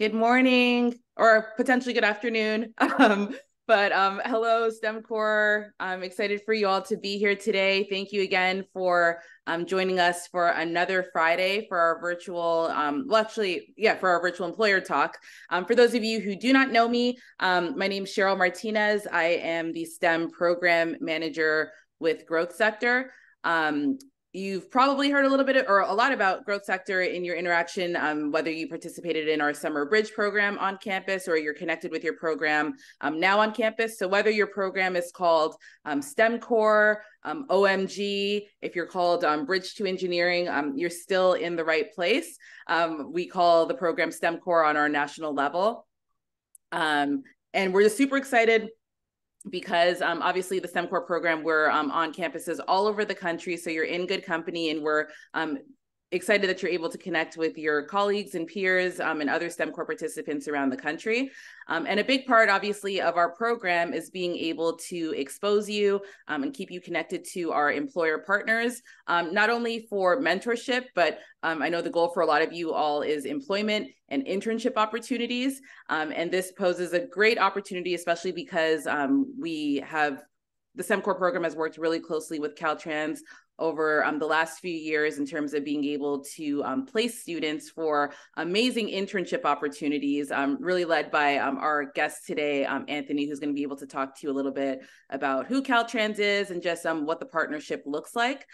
Good morning, or potentially good afternoon. Um, but um, hello, STEM Core. I'm excited for you all to be here today. Thank you again for um, joining us for another Friday for our virtual, um, well, actually, yeah, for our virtual employer talk. Um, for those of you who do not know me, um, my name is Cheryl Martinez. I am the STEM program manager with Growth Sector. Um, You've probably heard a little bit or a lot about Growth Sector in your interaction, um, whether you participated in our Summer Bridge program on campus or you're connected with your program um, now on campus. So whether your program is called um, STEM Core, um, OMG, if you're called um, Bridge to Engineering, um, you're still in the right place. we call the program STEM Core on our national level. and we're just super excited because um, obviously the STEM Core program, we're um, on campuses all over the country. So you're in good company and we're um, excited that you're able to connect with your colleagues and peers um, and other STEM core participants around the country. Um, and a big part, obviously, of our program is being able to expose you um, and keep you connected to our employer partners, um, not only for mentorship, but um, I know the goal for a lot of you all is employment and internship opportunities. Um, and this poses a great opportunity, especially because we have the STEM Core program has worked really closely with Caltrans over um, the last few years in terms of being able to um, place students for amazing internship opportunities, um, really led by um, our guest today, um, Anthony, who's going to be able to talk to you a little bit about who Caltrans is and just um, what the partnership looks like.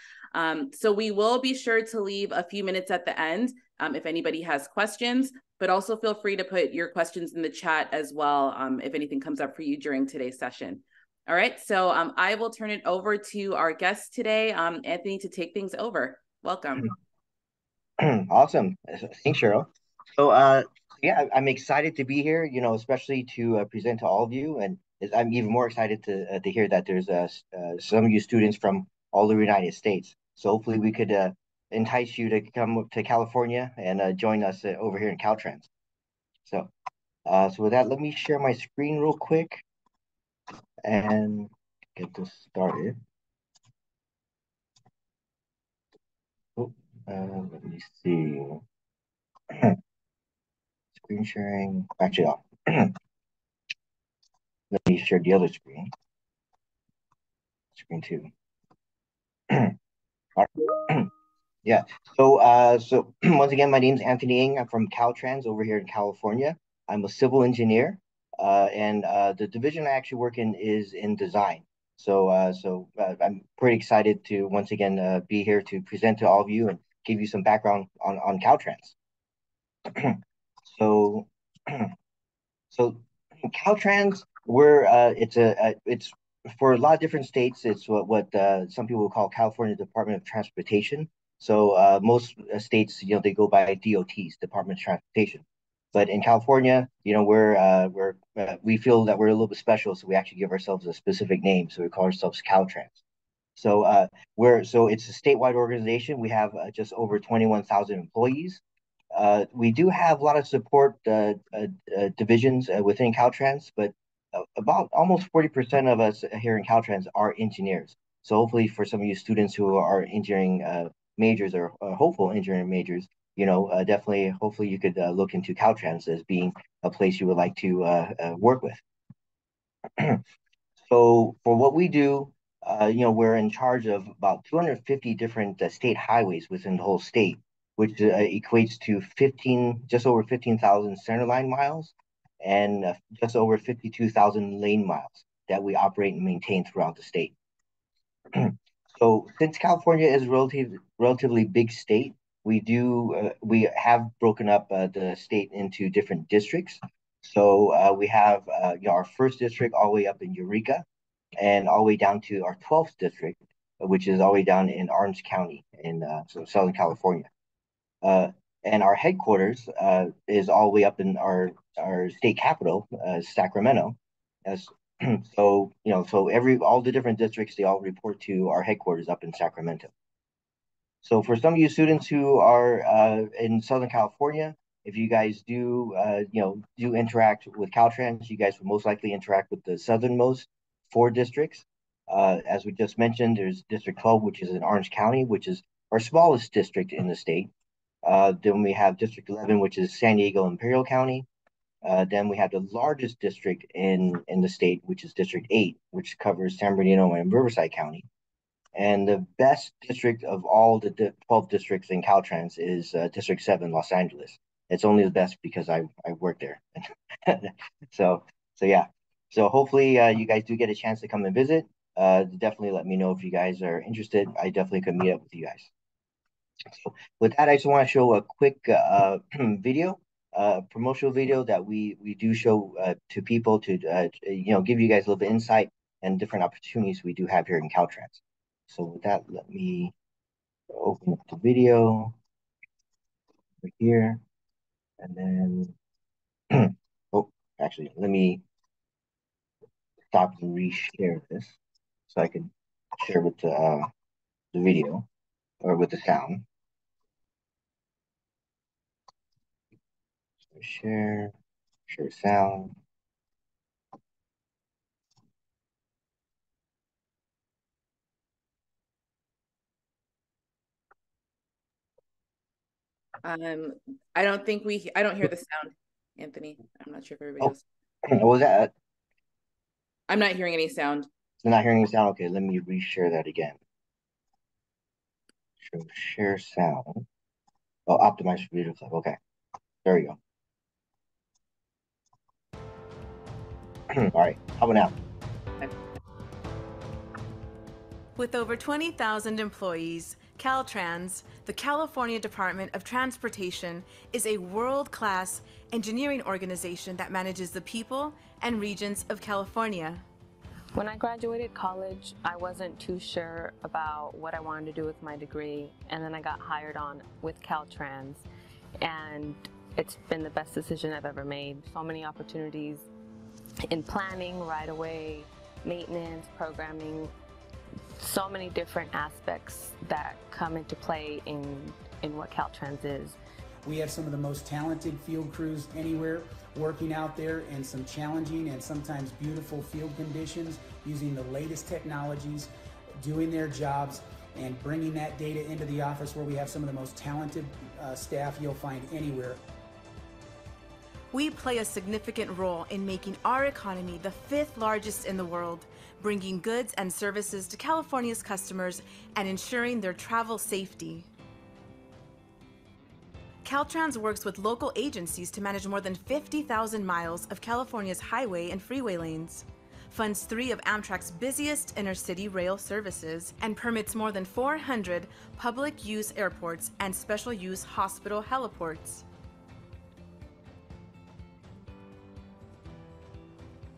so we will be sure to leave a few minutes at the end if anybody has questions, but also feel free to put your questions in the chat as well if anything comes up for you during today's session. All right, so um, I will turn it over to our guest today, um, Anthony, to take things over. Welcome. awesome. Thanks, Cheryl. So, uh, yeah, I'm excited to be here, you know, especially to uh, present to all of you. And I'm even more excited to, uh, to hear that there's uh, uh, some of you students from all over the United States. So hopefully we could uh, entice you to come to California and join us over here in Caltrans. So, so with that, let me share my screen real quick and get this started. Oh, uh, let me see. screen sharing. Actually, let me share the other screen. Screen two. yeah. So, uh, so once again, my name is Anthony Ng. I'm from Caltrans over here in California. I'm a civil engineer. Uh, and uh, the division I actually work in is in design. So, uh, so uh, I'm pretty excited to once again uh, be here to present to all of you and give you some background on on Caltrans. so, so Caltrans, we're uh, it's a, a, it's for a lot of different states. It's what what some people call California Department of Transportation. So most states, you know, they go by DOTs, Department of Transportation. But in California, you know, we're uh, we're uh, we feel that we're a little bit special, so we actually give ourselves a specific name. So we call ourselves Caltrans. So uh, we're so it's a statewide organization. We have uh, just over twenty one thousand employees. Uh, we do have a lot of support uh, uh, uh divisions uh, within Caltrans, but uh, about almost forty percent of us here in Caltrans are engineers. So hopefully, for some of you students who are engineering majors or hopeful engineering majors, you know, uh, definitely, hopefully you could uh, look into Caltrans as being a place you would like to uh, uh work with. so for what we do, uh, you know, we're in charge of about 250 different uh, state highways within the whole state, which equates to 15, just over 15,000 centerline miles and just over 52,000 lane miles that we operate and maintain throughout the state. so since California is a relative, relatively big state, we do uh, we have broken up uh, the state into different districts. So uh, we have uh, you know, our first district all the way up in Eureka, and all the way down to our twelfth district, which is all the way down in Orange County in uh, so Southern California. Uh, and our headquarters is all the way up in our our state capital, Sacramento. As so you know, so every all the different districts they all report to our headquarters up in Sacramento. So for some of you students who are uh, in Southern California, if you guys do, uh, you know, do interact with Caltrans, you guys will most likely interact with the southernmost four districts. Uh, as we just mentioned, there's District 12, which is in Orange County, which is our smallest district in the state. Uh, then we have District 11, which is San Diego Imperial County. Uh, then we have the largest district in in the state, which is District Eight, which covers San Bernardino and Riverside County. And the best district of all the di- 12 districts in Caltrans is uh, District 7, Los Angeles. It's only the best because I, I work there. so, so yeah. So hopefully uh, you guys do get a chance to come and visit. Uh, definitely let me know if you guys are interested. I definitely could meet up with you guys. So with that, I just want to show a quick uh, video, uh, promotional video that we we do show uh, to people to uh, you know give you guys a little bit insight and different opportunities we do have here in Caltrans. So with that, let me open up the video over here, and then oh, actually, let me stop and reshare this so I can share with the uh, the video or with the sound. So share, share sound. Um, I don't think we, I don't hear the sound, Anthony. I'm not sure if everybody Oh. else. What was that? I'm not hearing any sound. You're not hearing the sound? Okay, let me reshare that again. Show share sound. Oh, optimize for video clip. Okay, there we go. All right, how about now? With over 20,000 employees, Caltrans, the California Department of Transportation, is a world class engineering organization that manages the people and regions of California. When I graduated college, I wasn't too sure about what I wanted to do with my degree, and then I got hired on with Caltrans, and it's been the best decision I've ever made. So many opportunities in planning, right away, maintenance, programming, so many different aspects that come into play in, in what Caltrans is. We have some of the most talented field crews anywhere working out there in some challenging and sometimes beautiful field conditions using the latest technologies, doing their jobs, and bringing that data into the office where we have some of the most talented uh, staff you'll find anywhere. We play a significant role in making our economy the fifth largest in the world, bringing goods and services to California's customers and ensuring their travel safety. Caltrans works with local agencies to manage more than 50,000 miles of California's highway and freeway lanes, funds three of Amtrak's busiest intercity rail services, and permits more than 400 public use airports and special use hospital heliports.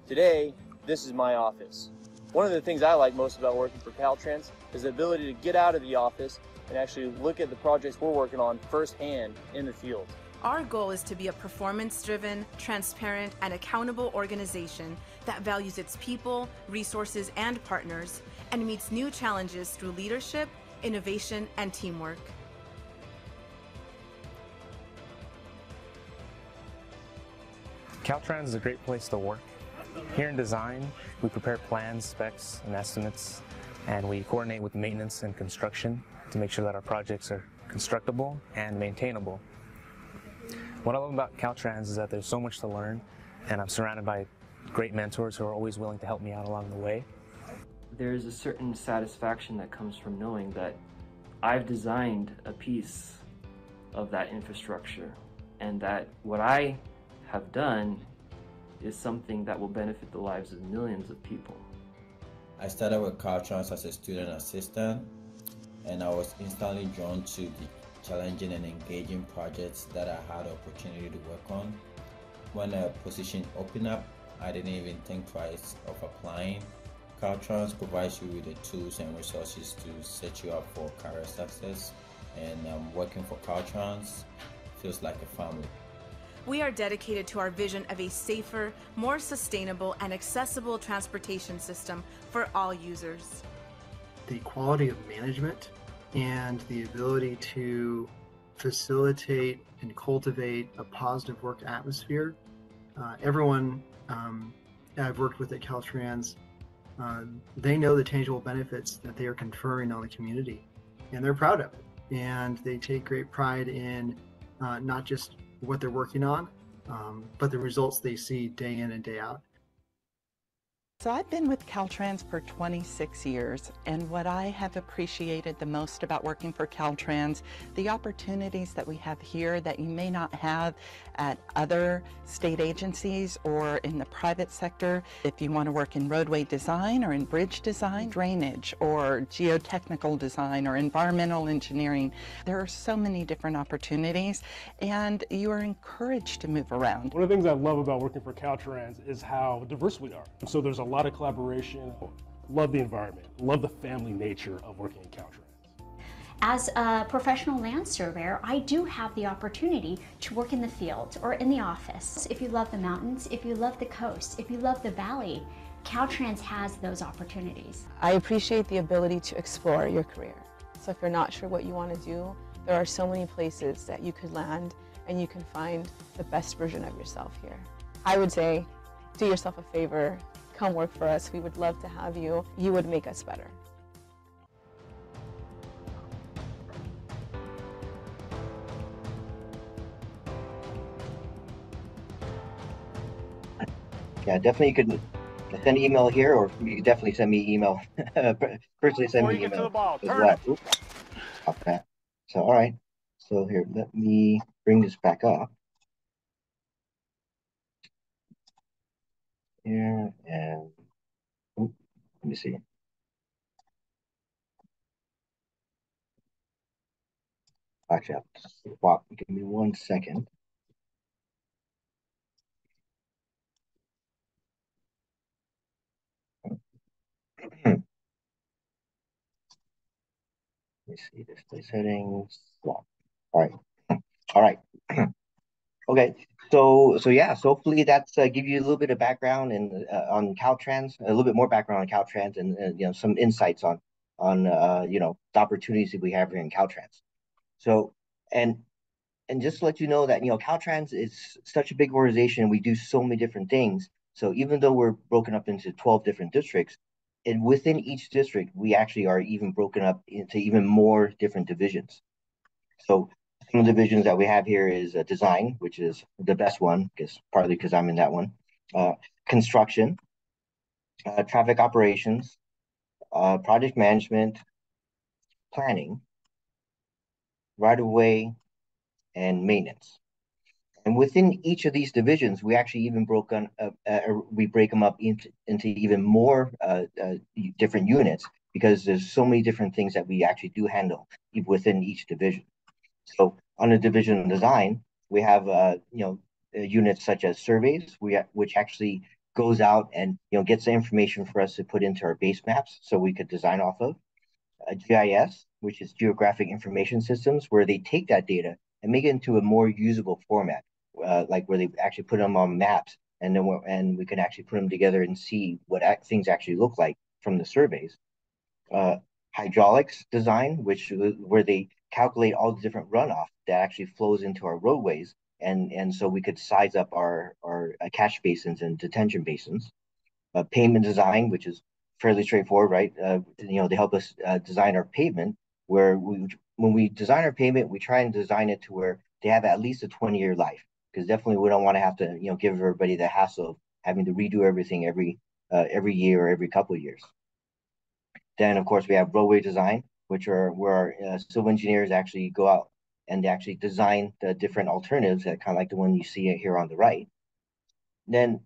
Today, this is my office. One of the things I like most about working for Caltrans is the ability to get out of the office and actually look at the projects we're working on firsthand in the field. Our goal is to be a performance driven, transparent, and accountable organization that values its people, resources, and partners and meets new challenges through leadership, innovation, and teamwork. Caltrans is a great place to work. Here in design, we prepare plans, specs, and estimates, and we coordinate with maintenance and construction to make sure that our projects are constructible and maintainable. What I love about Caltrans is that there's so much to learn, and I'm surrounded by great mentors who are always willing to help me out along the way. There's a certain satisfaction that comes from knowing that I've designed a piece of that infrastructure and that what I have done is something that will benefit the lives of millions of people. I started with Caltrans as a student assistant, and I was instantly drawn to the challenging and engaging projects that I had opportunity to work on. When a position opened up, I didn't even think twice of applying. Caltrans provides you with the tools and resources to set you up for career success, and um, working for Caltrans feels like a family. We are dedicated to our vision of a safer, more sustainable, and accessible transportation system for all users. The quality of management and the ability to facilitate and cultivate a positive work atmosphere. Uh, everyone um, I've worked with at Caltrans, uh, they know the tangible benefits that they are conferring on the community, and they're proud of it. And they take great pride in uh, not just what they're working on, um, but the results they see day in and day out. So I've been with Caltrans for 26 years, and what I have appreciated the most about working for Caltrans, the opportunities that we have here that you may not have at other state agencies or in the private sector. If you want to work in roadway design or in bridge design, drainage or geotechnical design or environmental engineering, there are so many different opportunities, and you are encouraged to move around. One of the things I love about working for Caltrans is how diverse we are. So there's a lot of collaboration. Love the environment. Love the family nature of working in Caltrans. As a professional land surveyor, I do have the opportunity to work in the field or in the office. If you love the mountains, if you love the coast, if you love the valley, Caltrans has those opportunities. I appreciate the ability to explore your career. So if you're not sure what you want to do, there are so many places that you could land and you can find the best version of yourself here. I would say do yourself a favor, come work for us. We would love to have you. You would make us better. Yeah, definitely you could send email here, or you could definitely send me email. Personally, send me email as well. Oops, that. So, all right. So here, let me bring this back up. Here and let me see. Actually, I have to swap. Give me one second. Let me see display settings. Swap. All right. All right. okay. So so yeah. So hopefully that's uh, give you a little bit of background and uh, on Caltrans, a little bit more background on Caltrans, and, and you know some insights on on uh, you know the opportunities that we have here in Caltrans. So and and just to let you know that you know Caltrans is such a big organization. We do so many different things. So even though we're broken up into 12 different districts, and within each district, we actually are even broken up into even more different divisions. So some of the divisions that we have here is uh, design, which is the best one, because partly because I'm in that one. Uh, construction, uh, traffic operations, uh, project management, planning, right of way, and maintenance. And within each of these divisions, we actually even broke on, uh, we break them up into, into even more different units because there's so many different things that we actually do handle within each division. So on the division design, we have uh, you know uh, units such as surveys, we which actually goes out and you know gets the information for us to put into our base maps, so we could design off of. A GIS, which is Geographic Information Systems, where they take that data and make it into a more usable format uh, like where they actually put them on maps and then and we can actually put them together and see what things actually look like from the surveys. Uh, hydraulics design, which where they calculate all the different runoff that actually flows into our roadways, and and so we could size up our our uh, catch basins and detention basins. Uh, pavement design, which is fairly straightforward, right? Uh, you know, they help us uh, design our pavement. Where we when we design our pavement, we try and design it to where they have at least a 20 year life because definitely we don't want to have to you know give everybody the hassle of having to redo everything every uh, every year or every couple of years. Then of course we have roadway design, which are where uh, civil engineers actually go out and actually design the different alternatives that kind of like the one you see here on the right. Then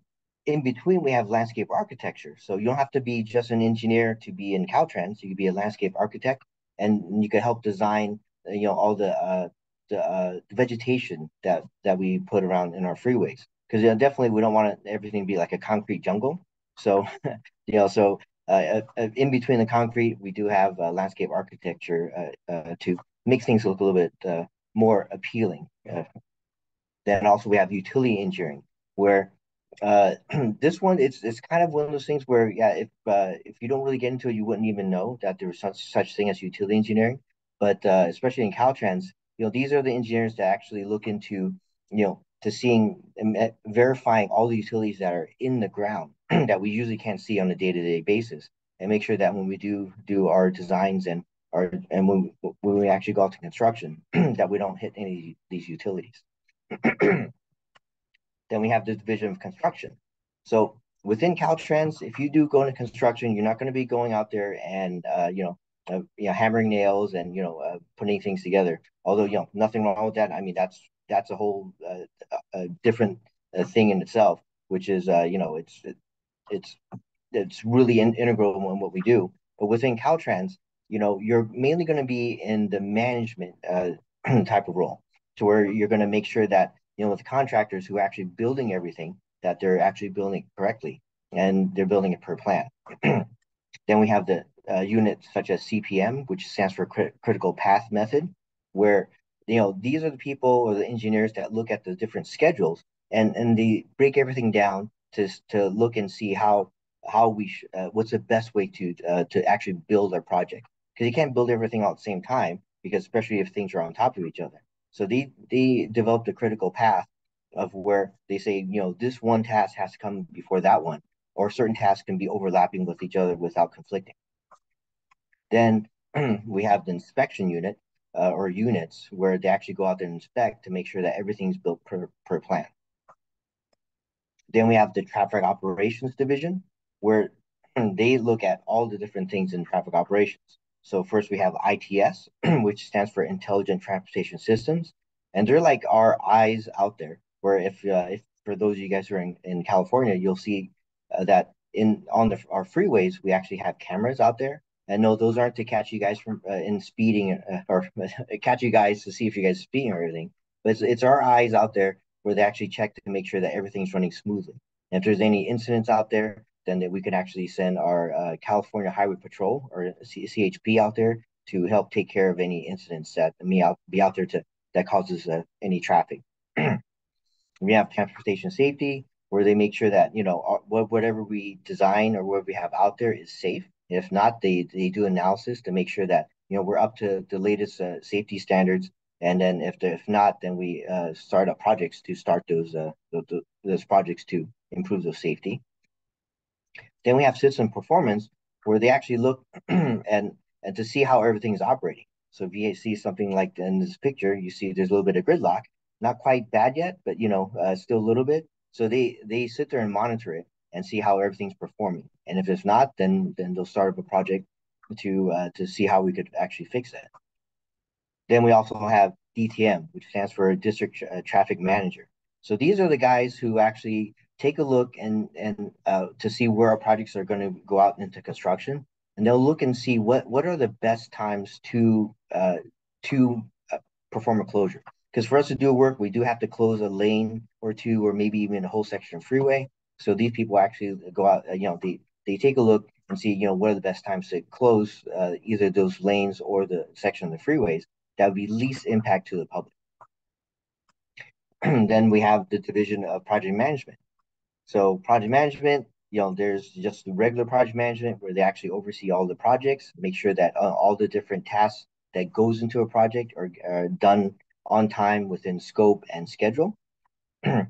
in between we have landscape architecture. So you don't have to be just an engineer to be in Caltrans. You could be a landscape architect and you could help design you know all the uh, the, uh, vegetation that that we put around in our freeways because you know, definitely we don't want everything to be like a concrete jungle. So you know, so uh, uh, in between the concrete, we do have uh, landscape architecture uh, uh, to make things look a little bit uh, more appealing. then also we have utility engineering, where this one it's it's kind of one of those things where yeah, if if you don't really get into it, you wouldn't even know that there was such such thing as utility engineering. But especially in Caltrans, you know, these are the engineers that actually look into, you know, to seeing and verifying all the utilities that are in the ground that we usually can't see on a day-to-day basis and make sure that when we do do our designs and our and when, when we actually go out to construction that we don't hit any of these utilities then we have the division of construction. So within Caltrans, if you do go into construction, you're not going to be going out there and uh, you know, uh, you know, hammering nails and you know, uh, putting things together. Although you know, nothing wrong with that. I mean, that's that's a whole uh, different uh, thing in itself, which is uh, you know, it's it, it's it's really in, integral in what we do. But within Caltrans, you know, you're mainly going to be in the management uh, type of role, to where you're going to make sure that you know, with the contractors who are actually building everything, that they're actually building correctly and they're building it per plan. then we have the uh, units such as CPM, which stands for crit- critical path method, where you know these are the people or the engineers that look at the different schedules and and they break everything down to to look and see how how we sh- uh, what's the best way to uh, to actually build our project because you can't build everything all at the same time because especially if things are on top of each other. So they they developed a critical path of where they say, you know, this one task has to come before that one, or certain tasks can be overlapping with each other without conflicting. Then we have the inspection unit uh, or units where they actually go out there and inspect to make sure that everything's built per, per plan. Then we have the traffic operations division where they look at all the different things in traffic operations. So first we have ITS, which stands for Intelligent Transportation Systems, and they're like our eyes out there. Where if uh, if for those of you guys who are in, in California, you'll see uh, that in on the our freeways we actually have cameras out there. And no, those aren't to catch you guys from uh, in speeding uh, or catch you guys to see if you guys are speeding or anything. But it's, it's our eyes out there where they actually check to make sure that everything's running smoothly. And if there's any incidents out there, then that we can actually send our uh, California Highway Patrol or CHP out there to help take care of any incidents that may out, be out there to that causes uh, any traffic. we have transportation safety where they make sure that you know whatever we design or whatever we have out there is safe. If not, they they do analysis to make sure that you know we're up to the latest uh, safety standards. And then if if not, then we uh, start up projects to start those uh, those, those projects to improve the safety. Then we have system performance where they actually look and and to see how everything is operating. So if you see something like in this picture, you see there's a little bit of gridlock, not quite bad yet, but you know, uh, still a little bit. So they they sit there and monitor it and see how everything's performing. And if it's not, then then they'll start up a project to uh, to see how we could actually fix that. Then we also have DTM, which stands for District uh, Traffic Manager. So these are the guys who actually take a look and and uh, to see where our projects are going to go out into construction, and they'll look and see what what are the best times to uh, to uh, perform a closure. Because for us to do work, we do have to close a lane or two, or maybe even a whole section of freeway. So these people actually go out, uh, you know, they they take a look and see, you know, what are the best times to close either those lanes or the section of the freeways that would be least impact to the public. then we have the division of project management. So project management, you know, there's just the regular project management where they actually oversee all the projects, make sure that uh, all the different tasks that goes into a project are, are done on time within scope and schedule. and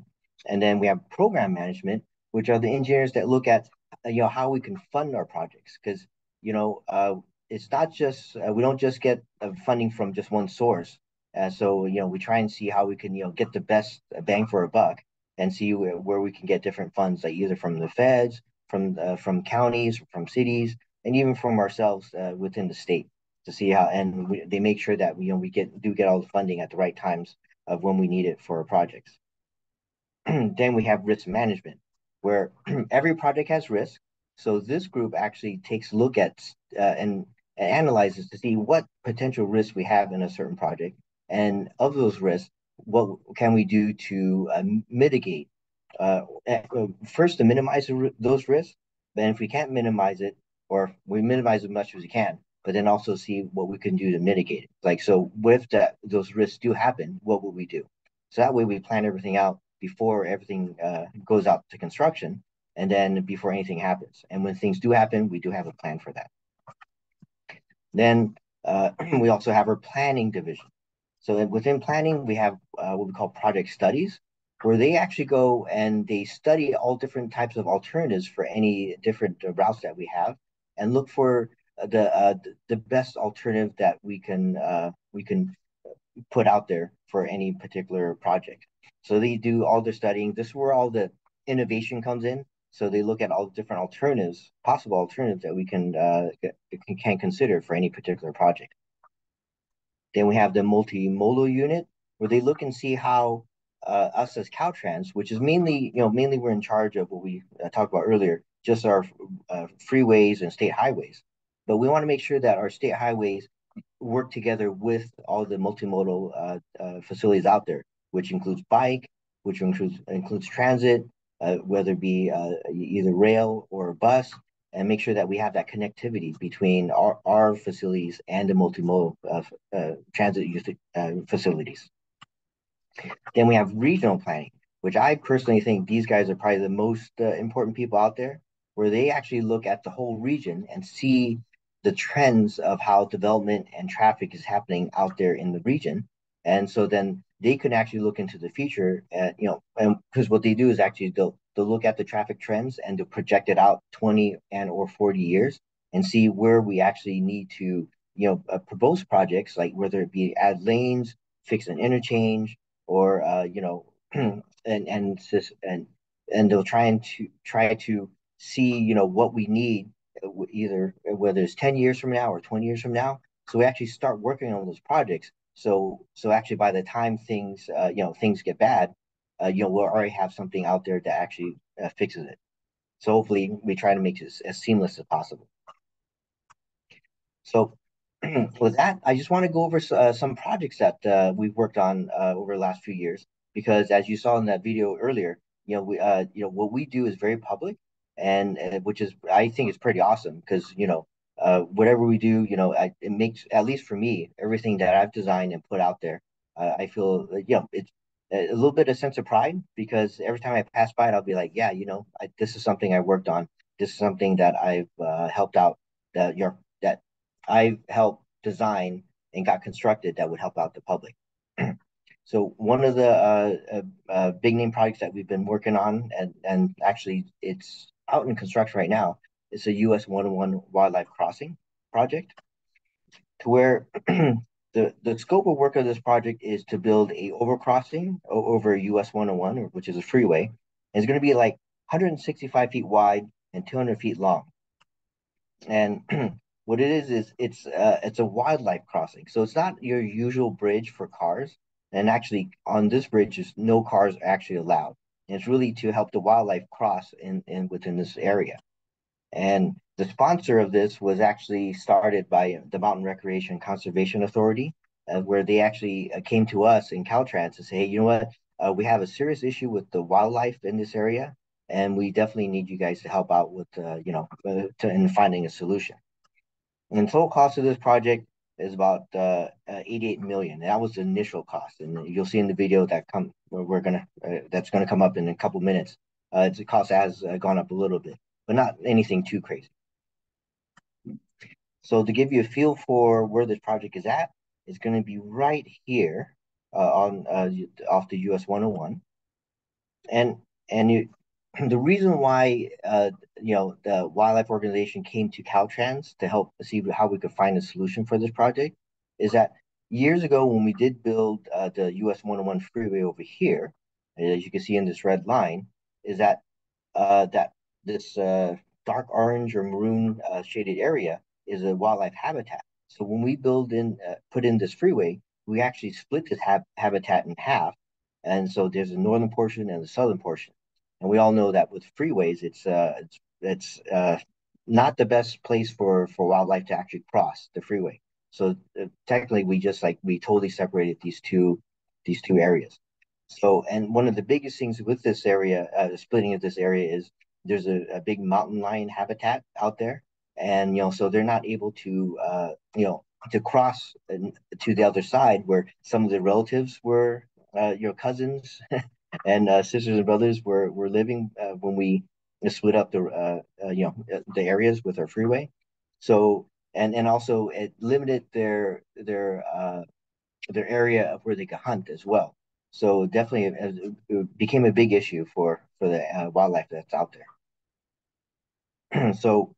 then we have program management, which are the engineers that look at you know how we can fund our projects because you know uh, it's not just uh, we don't just get funding from just one source. Uh, so you know we try and see how we can you know get the best bang for a buck and see where, where we can get different funds, like either from the feds, from uh, from counties, from cities, and even from ourselves uh, within the state to see how. And we, they make sure that we, you know we get do get all the funding at the right times of when we need it for our projects. then we have risk management, where every project has risk. So this group actually takes a look at uh, and analyzes to see what potential risks we have in a certain project, and of those risks, what can we do to uh, mitigate uh, eh, first to minimize those risks then if we can't minimize it or we minimize as much as we can but then also see what we can do to mitigate it. Like so if that those risks do happen what will we do? So that way we plan everything out before everything uh, goes out to construction and then before anything happens. And when things do happen we do have a plan for that then uh, we also have our planning division so within planning, we have uh, what we call project studies, where they actually go and they study all different types of alternatives for any different uh, routes that we have, and look for the uh, the best alternative that we can uh, we can put out there for any particular project. So they do all their studying. This is where all the innovation comes in. So they look at all the different alternatives, possible alternatives that we can uh, can, consider for any particular project. Then we have the multimodal unit, where they look and see how uh, us as Caltrans, which is mainly, you know, mainly we're in charge of what we uh, talked about earlier, just our uh, freeways and state highways. But we want to make sure that our state highways work together with all the multimodal uh, uh, facilities out there, which includes bike, which includes includes transit, uh, whether it be uh, either rail or bus, and make sure that we have that connectivity between our, our facilities and the multimodal uh, uh, transit facilities. Then we have regional planning, which I personally think these guys are probably the most important people out there, where they actually look at the whole region and see the trends of how development and traffic is happening out there in the region. And so then they can actually look into the future, at, you know, and because what they do is actually they'll they'll look at the traffic trends and they'll project it out 20 and or 40 years and see where we actually need to, you know, uh, propose projects like whether it be add lanes, fix an interchange, or uh, you know, and and and and they'll try and to try to see, you know, what we need either whether it's 10 years from now or 20 years from now. So we actually start working on those projects so so actually by the time things uh, you know things get bad uh, you know we'll already have something out there that actually uh, fixes it. So hopefully we try to make it as, as seamless as possible. So with that i just want to go over uh, some projects that uh, we've worked on uh, over the last few years. Because as you saw in that video earlier you know we you know what we do is very public and which is I think is pretty awesome because you know uh, whatever we do, you know, I, it makes at least for me everything that I've designed and put out there. Uh, I feel you know it's a little bit of sense of pride because every time I pass by it, I'll be like, yeah, you know, I, this is something I worked on. This is something that I've uh, helped out that your that I've helped design and got constructed that would help out the public. so one of the uh, uh, uh, big name projects that we've been working on, and and actually it's out in construction right now. It's a US 101 wildlife crossing project to where the, the scope of work of this project is to build a overcrossing over US 101, which is a freeway. And it's going to be like 165 feet wide and 200 feet long. And what it is is it's uh, it's a wildlife crossing, so it's not your usual bridge for cars. And actually, on this bridge, is no cars actually allowed. And it's really to help the wildlife cross in, in within this area. And the sponsor of this was actually started by the Mountain Recreation Conservation Authority, uh, where they actually uh, came to us in Caltrans to say, hey, you know what, uh, we have a serious issue with the wildlife in this area, and we definitely need you guys to help out with, uh, you know, uh, to, in finding a solution. And total cost of this project is about uh, uh, 88 million. That was the initial cost, and you'll see in the video that come we're gonna that's gonna come up in a couple minutes. Uh, the cost has gone up a little bit, but not anything too crazy. So to give you a feel for where this project is at, it's going to be right here uh, on uh, off the US 101, and and you, the reason why uh, you know the wildlife organization came to Caltrans to help see how we could find a solution for this project is that years ago when we did build uh, the US 101 freeway over here, as you can see in this red line, is that uh, that this uh, dark orange or maroon uh, shaded area is a wildlife habitat. So when we build in, uh, put in this freeway, we actually split this ha habitat in half. And so there's a northern portion and a southern portion. And we all know that with freeways, it's uh, it's it's uh, not the best place for for wildlife to actually cross the freeway. So uh, technically, we just like we totally separated these two these two areas. So and one of the biggest things with this area, uh, the splitting of this area is there's a, a big mountain lion habitat out there, and you know so they're not able to uh, you know to cross to the other side where some of the relatives were uh, your cousins and uh, sisters and brothers were were living uh, when we split up the uh, uh, you know uh, the areas with our freeway. So and and also it limited their their their area of where they could hunt as well. So definitely it became a big issue for for the wildlife that's out there. so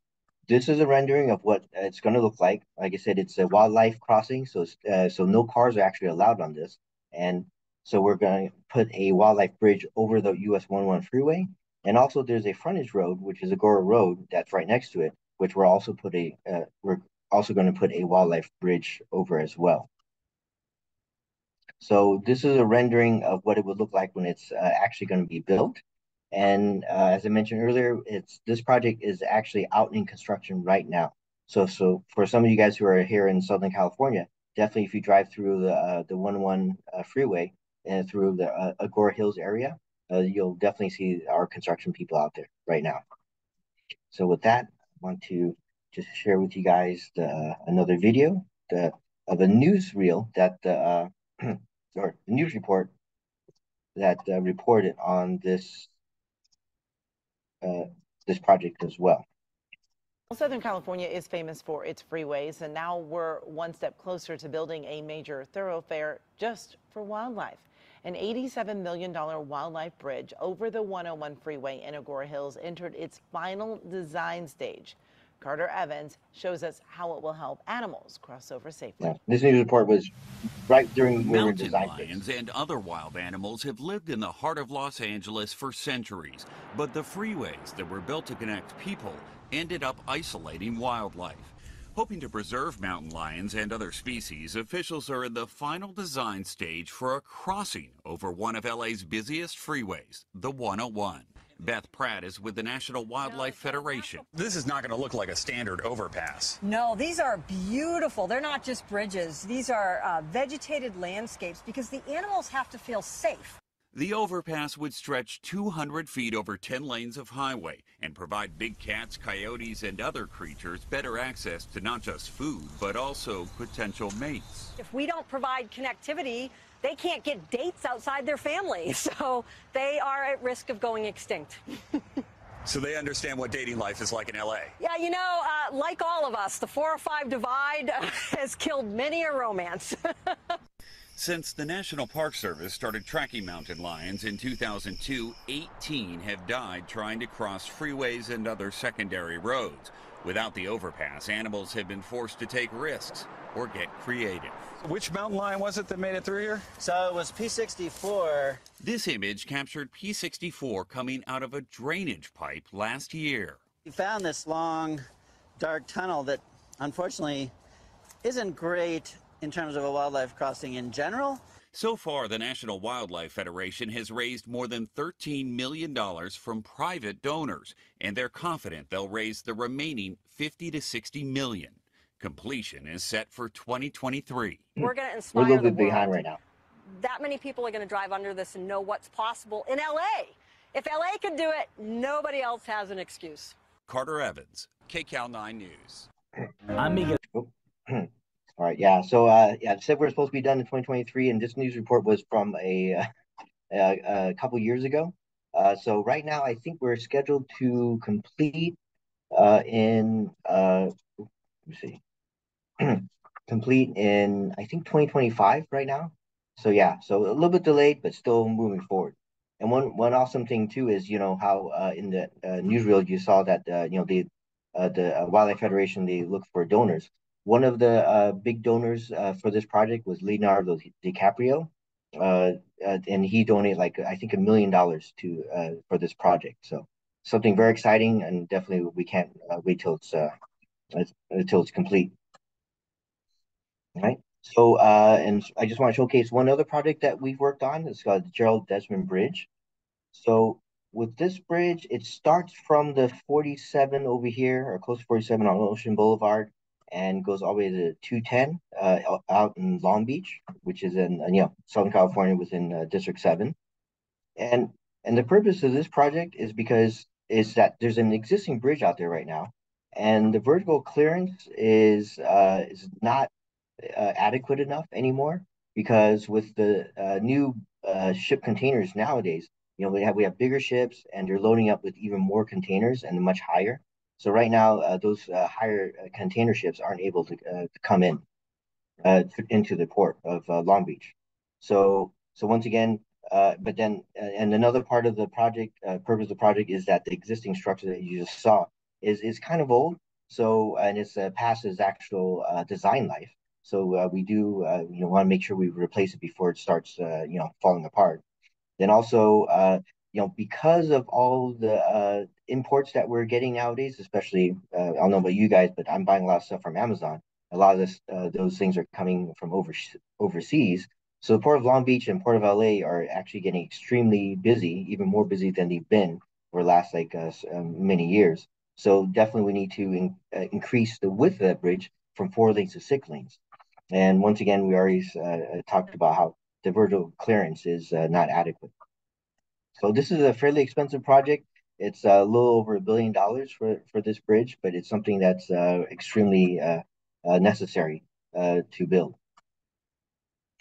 this is a rendering of what it's going to look like. Like I said, it's a wildlife crossing, so uh, so no cars are actually allowed on this, and so we're going to put a wildlife bridge over the US 101 freeway, and also there's a frontage road, which is Agoura Road, that's right next to it, which we're also put a uh, we're also going to put a wildlife bridge over as well. So this is a rendering of what it would look like when it's uh, actually going to be built. And uh, as I mentioned earlier, it's this project is actually out in construction right now. So, so for some of you guys who are here in Southern California, definitely if you drive through the uh, the 101 uh, freeway and through the uh, Agoura Hills area, uh, you'll definitely see our construction people out there right now. So with that, I want to just share with you guys the, another video the, of a newsreel that the uh, or news report that uh, reported on this uh, Uh, this project as well. Southern California is famous for its freeways, and now we're one step closer to building a major thoroughfare just for wildlife. An $87 million wildlife bridge over the 101 freeway in Agoura Hills entered its final design stage. Carter Evans shows us how it will help animals cross over safely. Yeah, this news report was right during when Mountain lions and other wild animals have lived in the heart of Los Angeles for centuries, but the freeways that were built to connect people ended up isolating wildlife. Hoping to preserve mountain lions and other species, officials are in the final design stage for a crossing over one of LA's busiest freeways, the 101. Beth Pratt is with the National Wildlife Federation. This is not going to look like a standard overpass. No, these are beautiful. They're not just bridges. These are uh, vegetated landscapes because the animals have to feel safe. The overpass would stretch 200 feet over 10 lanes of highway and provide big cats, coyotes, and other creatures better access to not just food, but also potential mates. If we don't provide connectivity, they can't get dates outside their family. So they are at risk of going extinct. so they understand what dating life is like in LA. Yeah, you know, uh, like all of us, the 405 divide has killed many a romance. Since the National Park Service started tracking mountain lions in 2002, 18 have died trying to cross freeways and other secondary roads. Without the overpass, animals have been forced to take risks or get creative. Which mountain lion was it that made it through here? So it was P64. This image captured P64 coming out of a drainage pipe last year. We found this long, dark tunnel that unfortunately isn't great in terms of a wildlife crossing in general. So far, the National Wildlife Federation has raised more than $13 million from private donors, and they're confident they'll raise the remaining 50 to 60 million. Completion is set for 2023. We're going to inspire We're a little the bit world. behind right now. That many people are going to drive under this and know what's possible in LA. If LA can do it, nobody else has an excuse. Carter Evans, KCAL 9 News. I'm Miguel. All right, yeah. So, uh, yeah, it said we're supposed to be done in 2023, and this news report was from a, uh, a, a couple years ago. Uh, so right now, I think we're scheduled to complete uh, in uh, let me see, complete in I think 2025 right now. So yeah, so a little bit delayed, but still moving forward. And one one awesome thing too is you know how uh, in the uh, newsreel you saw that uh, you know the uh, the uh, Wildlife Federation they look for donors. One of the uh, big donors for this project was Leonardo DiCaprio, and he donated like I think a million dollars to for this project. So something very exciting, and definitely we can't wait till it's uh, until it's complete. Right. So, uh, and I just want to showcase one other project that we've worked on. It's called the Gerald Desmond Bridge. So with this bridge, it starts from the 47 over here, or close to 47 on Ocean Boulevard, and goes all the way to 210 uh, out in Long Beach, which is in you know Southern California within uh, District 7. And and the purpose of this project is because is that there's an existing bridge out there right now, and the vertical clearance is uh, is not uh, adequate enough anymore because with the uh, new uh, ship containers nowadays, you know we have we have bigger ships and they're loading up with even more containers and much higher. So right now, uh, those uh, higher uh, container ships aren't able to, to come in into the port of Long Beach. So so once again, but then and another part of the project purpose of the project is that the existing structure that you just saw is is kind of old. So, and it's uh, past its actual uh, design life. So uh, we do, uh, you know, want to make sure we replace it before it starts, uh, you know, falling apart. Then also, uh, you know, because of all the uh, imports that we're getting nowadays, especially, uh, I don't know about you guys, but I'm buying a lot of stuff from Amazon. A lot of this, uh, those things are coming from over, overseas. So the Port of Long Beach and Port of LA are actually getting extremely busy, even more busy than they've been for the last like uh, um, many years. So definitely we need to in, uh, increase the width of that bridge from four lanes to six lanes. And once again, we already uh, talked about how the vertical clearance is uh, not adequate. So this is a fairly expensive project. It's a little over a billion dollars for, for this bridge, but it's something that's uh, extremely uh, uh, necessary uh, to build.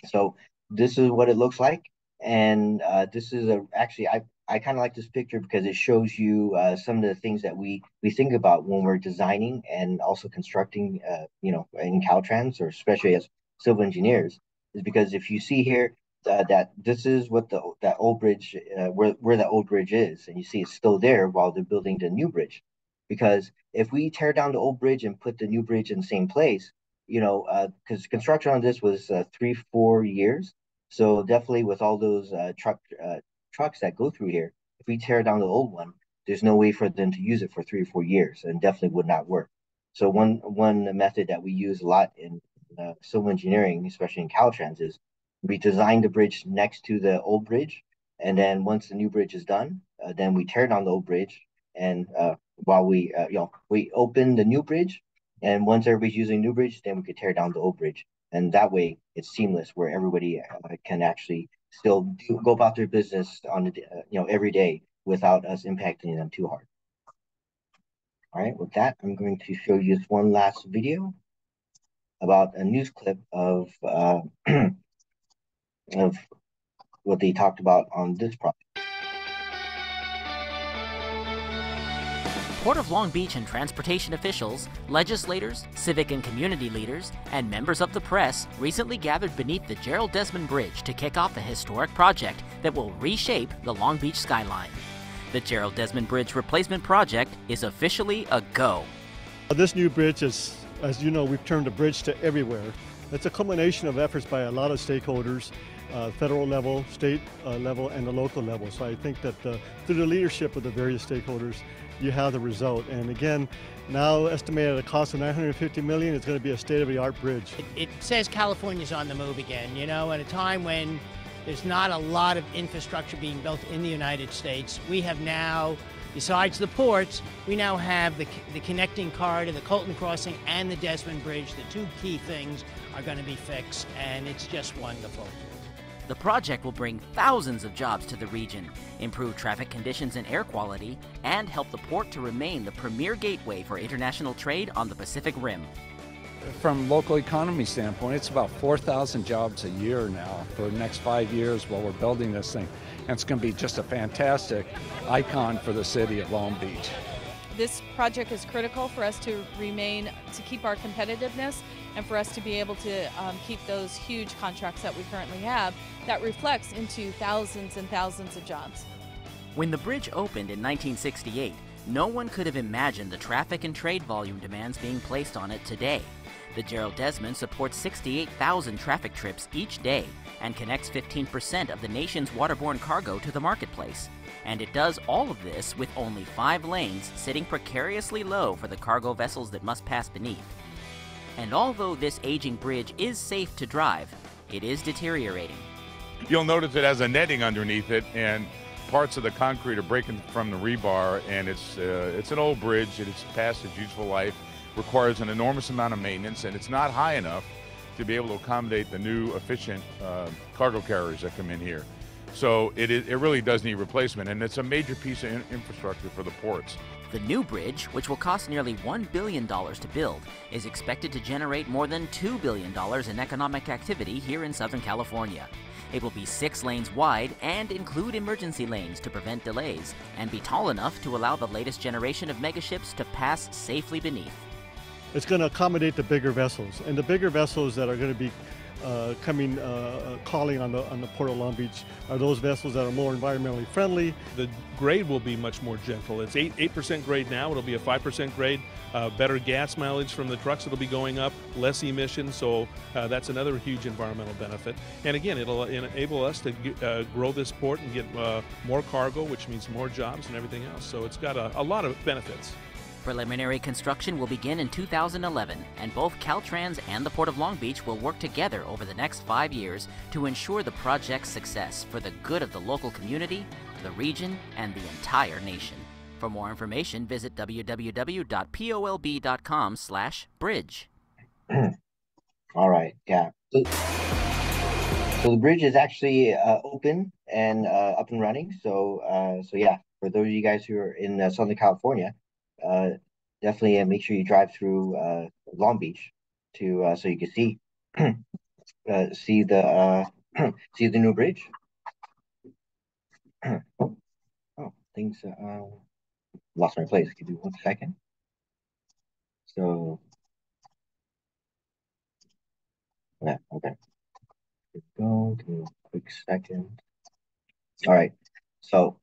So this is what it looks like. And this is a actually I I kind of like this picture because it shows you uh, some of the things that we we think about when we're designing and also constructing, uh, you know, in Caltrans or especially as civil engineers, is because if you see here uh, that this is what the that old bridge uh, where where the old bridge is, and you see it's still there while they're building the new bridge, because if we tear down the old bridge and put the new bridge in the same place, you know, because uh, construction on this was uh, three four years, so definitely with all those truck trucks that go through here, if we tear down the old one, there's no way for them to use it for three or four years, and definitely would not work. So one one method that we use a lot in uh, civil engineering, especially in Caltrans, is we design the bridge next to the old bridge, and then once the new bridge is done, uh, then we tear down the old bridge, and uh, while we uh, you know we open the new bridge, and once everybody's using new bridge, then we could tear down the old bridge, and that way it's seamless where everybody uh, can actually still do, go about their business on the you know every day without us impacting them too hard. All right, with that, I'm going to show you this one last video about a news clip of uh, of what they talked about on this project. Port of Long Beach and transportation officials, legislators, civic and community leaders, and members of the press recently gathered beneath the Gerald Desmond Bridge to kick off the historic project that will reshape the Long Beach skyline. The Gerald Desmond Bridge replacement project is officially a go. This new bridge is, as you know, we've turned a bridge to everywhere. It's a culmination of efforts by a lot of stakeholders, uh, federal level, state uh, level, and the local level. So I think that uh, through the leadership of the various stakeholders, you have the result. And again, now estimated at a cost of 950 million, it's going to be a state-of-the-art bridge. It, it says California's on the move again, you know, at a time when there's not a lot of infrastructure being built in the United States. We have now, besides the ports, we now have the, the connecting corridor, the Colton Crossing, and the Desmond Bridge. The two key things are going to be fixed, and it's just wonderful. The project will bring thousands of jobs to the region, improve traffic conditions and air quality, and help the port to remain the premier gateway for international trade on the Pacific Rim. From local economy standpoint, it's about 4,000 jobs a year now for the next five years while we're building this thing. And it's going to be just a fantastic icon for the city of Long Beach. This project is critical for us to remain, to keep our competitiveness and for us to be able to um, keep those huge contracts that we currently have that reflects into thousands and thousands of jobs. When the bridge opened in 1968, no one could have imagined the traffic and trade volume demands being placed on it today. The Gerald Desmond supports 68,000 traffic trips each day and connects 15% of the nation's waterborne cargo to the marketplace. And it does all of this with only five lanes sitting precariously low for the cargo vessels that must pass beneath. And although this aging bridge is safe to drive, it is deteriorating. You'll notice it has a netting underneath it, and parts of the concrete are breaking from the rebar. And it's uh, it's an old bridge. It's past its useful life. Requires an enormous amount of maintenance, and it's not high enough to be able to accommodate the new efficient uh, cargo carriers that come in here. So it, it really does need replacement, and it's a major piece of in infrastructure for the ports. The new bridge, which will cost nearly $1 billion to build, is expected to generate more than $2 billion in economic activity here in Southern California. It will be six lanes wide and include emergency lanes to prevent delays, and be tall enough to allow the latest generation of megaships to pass safely beneath. It's going to accommodate the bigger vessels, and the bigger vessels that are going to be uh, coming, uh, uh, calling on the on the Port of Long Beach are those vessels that are more environmentally friendly. The grade will be much more gentle. It's eight eight percent grade now. It'll be a five percent grade. Uh, better gas mileage from the trucks that'll be going up, less emissions. So uh, that's another huge environmental benefit. And again, it'll enable us to get, grow this port and get more cargo, which means more jobs and everything else. So it's got a, a lot of benefits. Preliminary construction will begin in 2011, and both Caltrans and the Port of Long Beach will work together over the next five years to ensure the project's success for the good of the local community, the region, and the entire nation. For more information, visit www.polb.com/bridge. All right, yeah. So, so the bridge is actually uh, open and uh, up and running. So, uh, so yeah, for those of you guys who are in uh, Southern California, uh, definitely uh, make sure you drive through uh, Long Beach to uh, so you can see uh, see the uh, see the new bridge. oh, things uh, lost my place. Give me one second. So yeah, okay. Go to a quick second. All right. So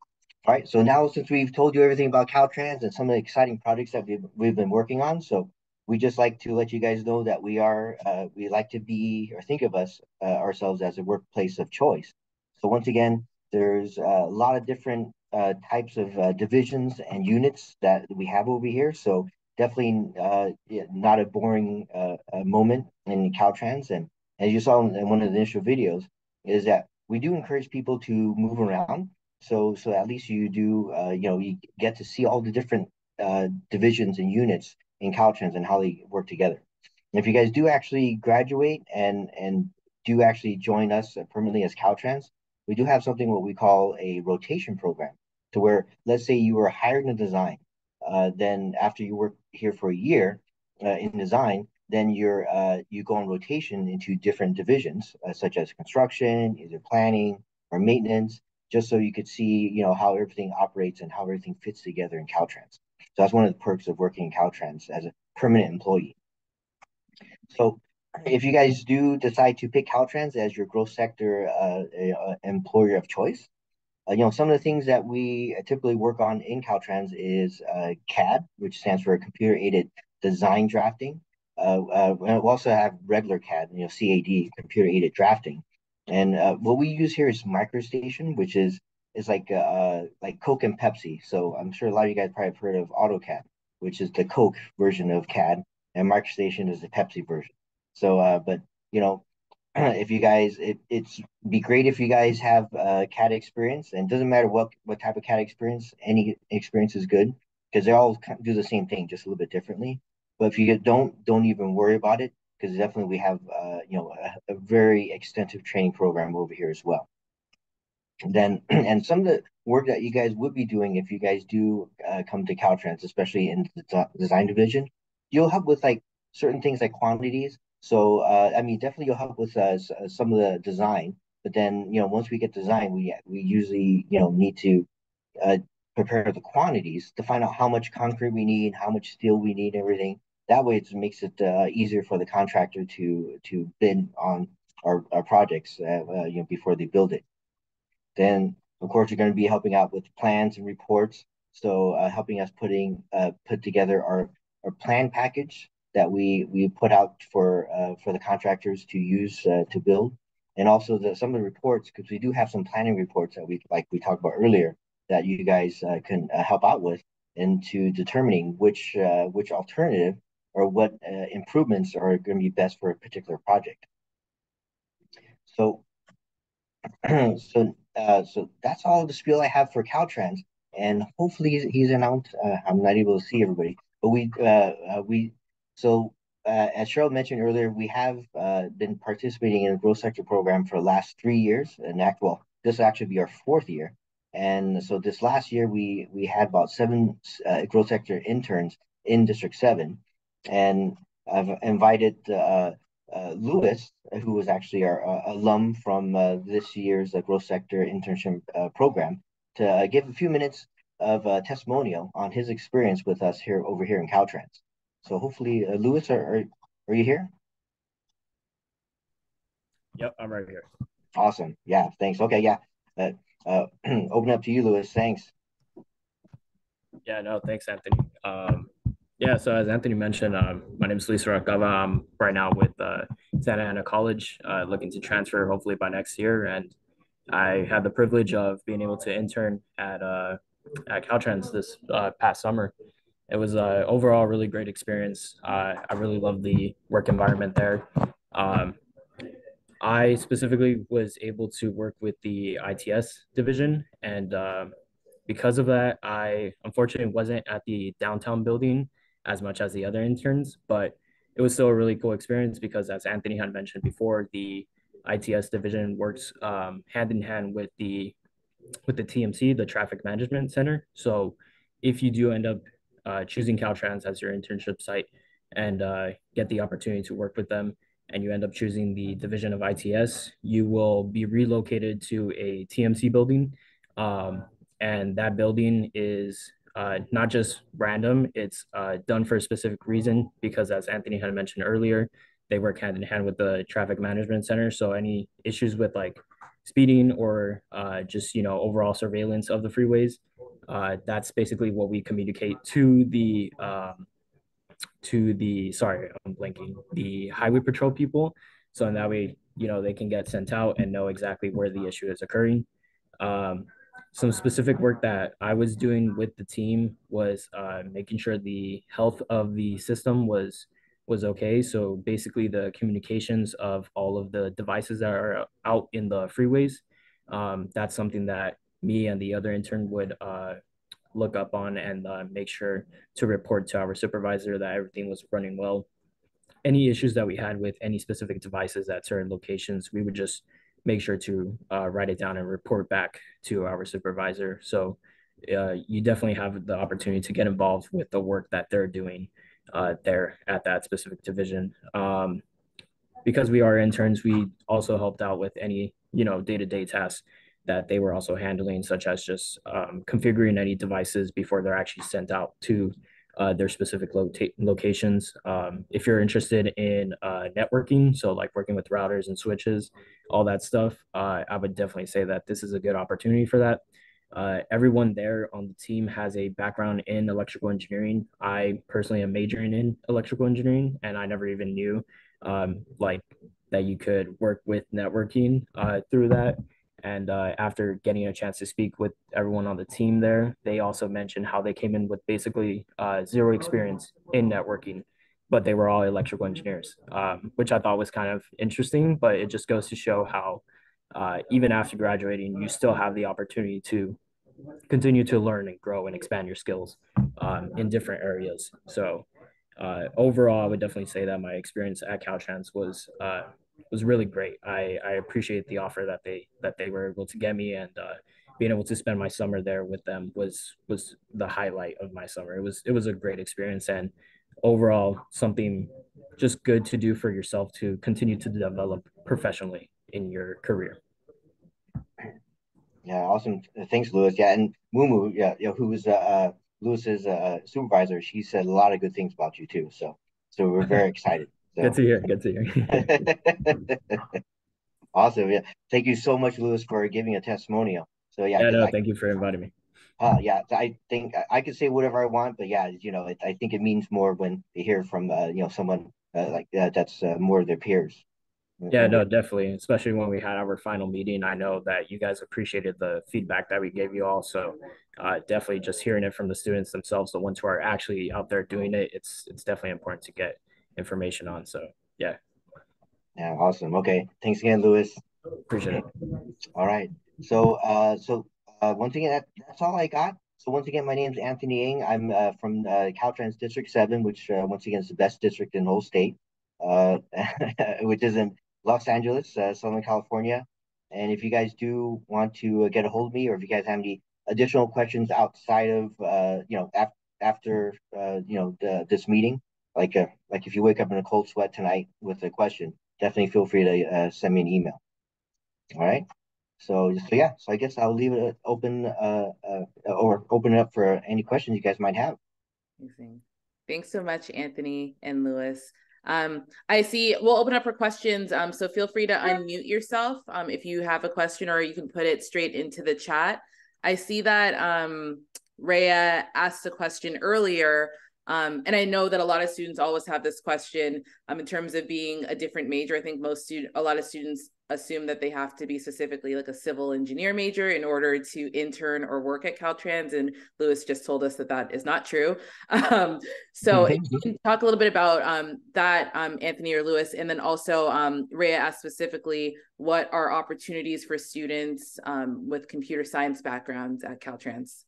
all right, so now since we've told you everything about Caltrans and some of the exciting projects that we've, we've been working on, so we just like to let you guys know that we are, uh, we like to be or think of us uh, ourselves as a workplace of choice. So once again, there's a lot of different uh, types of uh, divisions and units that we have over here. So definitely uh, not a boring uh, moment in Caltrans. And as you saw in one of the initial videos, is that we do encourage people to move around so so at least you do uh, you know you get to see all the different uh, divisions and units in Caltrans and how they work together. And if you guys do actually graduate and and do actually join us permanently as Caltrans, we do have something what we call a rotation program. To where let's say you were hired in design, uh, then after you work here for a year uh, in design, then you're uh, you go on rotation into different divisions uh, such as construction, either planning or maintenance, just so you could see, you know, how everything operates and how everything fits together in Caltrans. So that's one of the perks of working in Caltrans as a permanent employee. So if you guys do decide to pick Caltrans as your growth sector uh, uh, employer of choice, uh, you know, some of the things that we typically work on in Caltrans is uh, CAD, which stands for Computer Aided Design Drafting. Uh, we also have regular CAD, you know, CAD, Computer Aided Drafting. And uh, what we use here is MicroStation, which is is like uh like Coke and Pepsi. So I'm sure a lot of you guys probably have heard of AutoCAD, which is the Coke version of CAD, and MicroStation is the Pepsi version. So uh, but you know, if you guys, it, it's be great if you guys have uh, CAD experience, and doesn't matter what what type of CAD experience, any experience is good because they all do the same thing, just a little bit differently. But if you don't, don't even worry about it because definitely we have uh, you know a, a, very extensive training program over here as well. And then and some of the work that you guys would be doing if you guys do uh, come to Caltrans, especially in the design division, you'll help with like certain things like quantities. So uh, I mean, definitely you'll help with uh, uh, some of the design. But then you know once we get design, we we usually you know need to uh, prepare the quantities to find out how much concrete we need, how much steel we need, everything that way, it makes it uh, easier for the contractor to to bid on our, our projects, uh, uh, you know, before they build it. Then, of course, you're going to be helping out with plans and reports. So, uh, helping us putting uh, put together our our plan package that we we put out for uh, for the contractors to use to build, and also the, some of the reports because we do have some planning reports that we like we talked about earlier that you guys can help out with into determining which which alternative or what uh, improvements are going to be best for a particular project. So, so, uh, so that's all the spiel I have for Caltrans, and hopefully he's, he's announced. Uh, I'm not able to see everybody, but we, uh, uh, we, so uh, as Cheryl mentioned earlier, we have been participating in the growth sector program for the last three years, and act well. This will actually be our fourth year, and so this last year we we had about seven growth sector interns in District Seven and I've invited uh, uh, Lewis, who was actually our uh, alum from uh, this year's uh, growth sector internship uh, program, to give a few minutes of testimonial on his experience with us here over here in Caltrans. So hopefully, Lewis, are, are, are you here? Yep, I'm right here. Awesome. Yeah, thanks. Okay, yeah. Uh, uh, open up to you, Lewis. Thanks. Yeah, no, thanks, Anthony. Um, yeah, so as Anthony mentioned, um, my name is Luis Rakava. I'm right now with uh, Santa Ana College, uh, looking to transfer hopefully by next year. And I had the privilege of being able to intern at uh, at Caltrans this uh, past summer. It was a overall really great experience. Uh, I really loved the work environment there. Um, I specifically was able to work with the ITS division, and uh, because of that, I unfortunately wasn't at the downtown building as much as the other interns, but it was still a really cool experience because, as Anthony had mentioned before, the ITS division works um, hand in hand with the with the TMC, the Traffic Management Center. So, if you do end up uh, choosing Caltrans as your internship site and uh, get the opportunity to work with them, and you end up choosing the division of ITS, you will be relocated to a TMC building. Um, and that building is uh, not just random, it's uh, done for a specific reason because, as Anthony had mentioned earlier, they work hand in hand with the traffic management center. So, any issues with like speeding or uh, just you know overall surveillance of the freeways, uh, that's basically what we communicate to the um, to the sorry i'm blanking the highway patrol people so in that way you know they can get sent out and know exactly where the issue is occurring um, some specific work that i was doing with the team was uh, making sure the health of the system was was okay so basically the communications of all of the devices that are out in the freeways um, that's something that me and the other intern would uh, look up on and uh, make sure to report to our supervisor that everything was running well. Any issues that we had with any specific devices at certain locations, we would just make sure to uh, write it down and report back to our supervisor. So uh, you definitely have the opportunity to get involved with the work that they're doing uh, there at that specific division. Um, because we are interns, we also helped out with any you know day-to-day tasks that they were also handling, such as just um, configuring any devices before they're actually sent out to uh, their specific locations. Um, if you're interested in uh, networking, so like working with routers and switches, all that stuff, uh, I would definitely say that this is a good opportunity for that. Uh, everyone there on the team has a background in electrical engineering. I personally am majoring in electrical engineering, and I never even knew um, like that you could work with networking uh, through that. And uh, after getting a chance to speak with everyone on the team there, they also mentioned how they came in with basically uh, zero experience in networking, but they were all electrical engineers, um, which I thought was kind of interesting. But it just goes to show how, uh, even after graduating, you still have the opportunity to continue to learn and grow and expand your skills um, in different areas. So, uh, overall, I would definitely say that my experience at Caltrans was uh, was really great. I, I appreciate the offer that they that they were able to get me and uh, being able to spend my summer there with them was was the highlight of my summer. It was it was a great experience and overall something just good to do for yourself to continue to develop professionally in your career. Yeah, awesome. Thanks, Lewis. Yeah, and Mumu, yeah, you know, who was uh, uh Lewis's uh, supervisor, she said a lot of good things about you too. So, so we're very excited. So. Good to hear. Good to hear. awesome. Yeah. Thank you so much, Lewis, for giving a testimonial. So yeah. Yeah. No, I, thank you for inviting me. Uh, yeah, I think I can say whatever I want, but yeah, you know, it, I think it means more when they hear from uh, you know someone uh, like that that's uh, more of their peers. Yeah, no, definitely. Especially when we had our final meeting, I know that you guys appreciated the feedback that we gave you all. So, uh, definitely, just hearing it from the students themselves, the ones who are actually out there doing it, it's it's definitely important to get information on. So yeah. Yeah, awesome. Okay. Thanks again, Lewis. Appreciate it. All right. So uh so uh once again that, that's all I got. So once again, my name is Anthony Ng. I'm uh, from uh, Caltrans District 7, which uh, once again is the best district in the whole state, uh, which is in Los Angeles, uh, Southern California. And if you guys do want to uh, get a hold of me, or if you guys have any additional questions outside of, uh, you know, af- after, uh, you know, the, this meeting, like uh, like if you wake up in a cold sweat tonight with a question, definitely feel free to uh, send me an email. All right. So so yeah. So I guess I'll leave it open uh, uh or open it up for any questions you guys might have. Amazing. Thanks so much, Anthony and Lewis. Um, I see we'll open up for questions. Um, so feel free to unmute yourself um, if you have a question or you can put it straight into the chat. I see that um, Rhea asked a question earlier um, and I know that a lot of students always have this question um, in terms of being a different major. I think most student, a lot of students assume that they have to be specifically like a civil engineer major in order to intern or work at Caltrans. And Lewis just told us that that is not true. Um, so if you can talk a little bit about um, that, um, Anthony or Lewis, and then also um, Rhea asked specifically what are opportunities for students um, with computer science backgrounds at Caltrans?